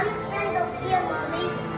understand the fear, mommy.